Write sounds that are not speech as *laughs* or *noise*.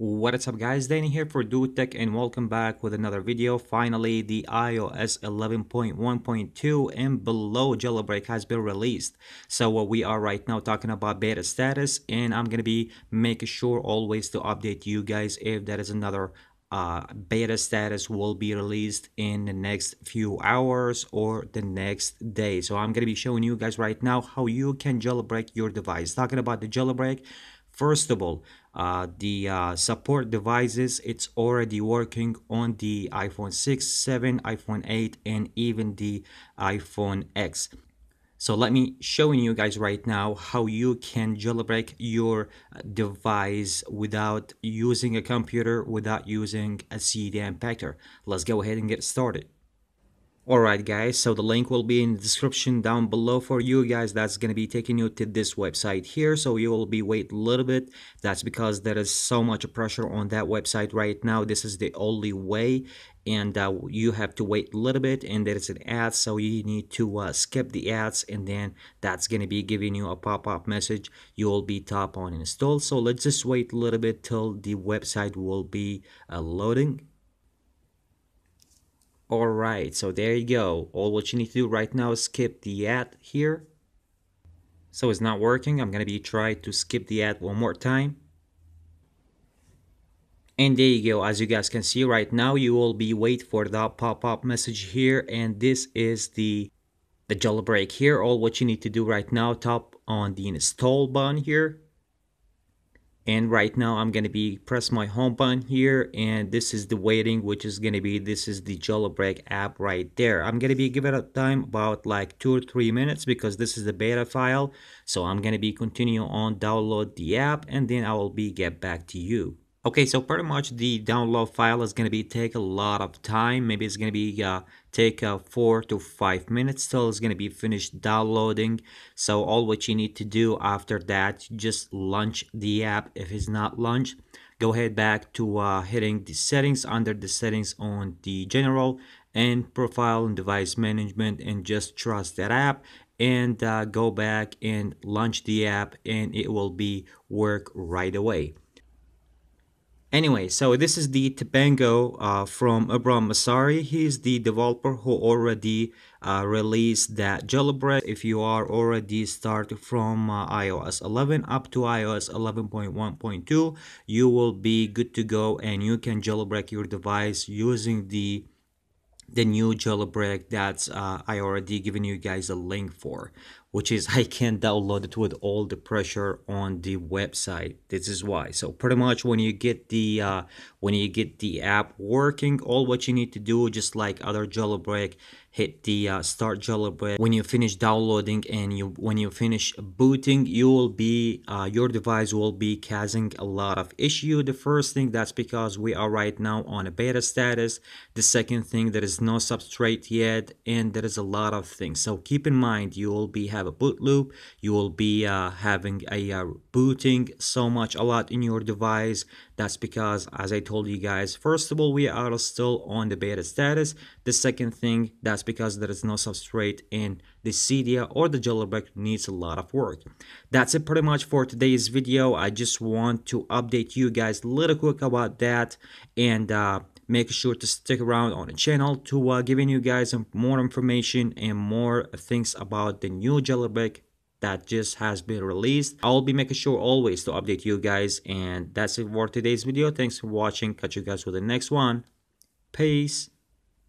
What is up guys, Danny here for Dude Tech and welcome back with another video. Finally, the iOS 11.1.2 and below jailbreak has been released. So what we are right now talking about beta status and I'm going to be making sure always to update you guys if there is another uh, beta status will be released in the next few hours or the next day. So I'm going to be showing you guys right now how you can jailbreak your device. Talking about the jailbreak, First of all, uh, the uh, support devices, it's already working on the iPhone 6, 7, iPhone 8, and even the iPhone X. So let me showing you guys right now how you can jailbreak your device without using a computer, without using a Cydia Impactor. Let's go ahead and get started. Alright guys, so the link will be in the description down below for you guys. That's going to be taking you to this website here. So you will be wait a little bit. That's because there is so much pressure on that website right now. This is the only way and uh, you have to wait a little bit and there is an ad so you need to uh, skip the ads and then that's going to be giving you a pop-up message you will be tap on install so let's just wait a little bit till the website will be uh, loading Alright, so there you go. All what you need to do right now is skip the ad here. So it's not working. I'm going to be trying to skip the ad one more time. And there you go. As you guys can see right now, you will be wait for the pop-up message here. And this is the, the jailbreak here. All what you need to do right now, tap on the install button here and right now I'm gonna be press my home button here and this is the waiting which is gonna be this is the jailbreak app right there. I'm gonna be giving it a time about like two or three minutes because this is the beta file. So I'm gonna be continue on download the app and then I will be get back to you Okay, so pretty much the download file is going to be take a lot of time. Maybe it's going to be uh, take uh, four to five minutes till it's going to be finished downloading. So all what you need to do after that, just launch the app. If it's not launched, go ahead back to uh, hitting the settings under the settings on the general and profile and device management and just trust that app and uh, go back and launch the app and it will be work right away. Anyway, so this is the Topanga uh, from Abraham Masri. He's the developer who already uh, released that jailbreak. If you are already start from uh, iOS 11 up to iOS 11.1.2, you will be good to go and you can jailbreak your device using the the new jailbreak that's uh, I already given you guys a link for which is *laughs* I can't download it with all the pressure on the website. This is why. So pretty much when you get the uh, when you get the app working all what you need to do just like other jailbreak hit the uh, start jailbreak when you finish downloading and you when you finish booting you will be uh, your device will be causing a lot of issue. The first thing that's because we are right now on a beta status. The second thing there is no substrate yet and there is a lot of things. So keep in mind you will be have a boot loop you will be uh, having a uh, booting so much a lot in your device that's because as I told you guys first of all we are still on the beta status the second thing that's because there is no substrate in the Cydia or the jailbreak needs a lot of work. That's it pretty much for today's video. I just want to update you guys a little quick about that and uh, make sure to stick around on the channel to uh, giving you guys more information and more things about the new jailbreak that just has been released. I'll be making sure always to update you guys and that's it for today's video. Thanks for watching. Catch you guys with the next one. Peace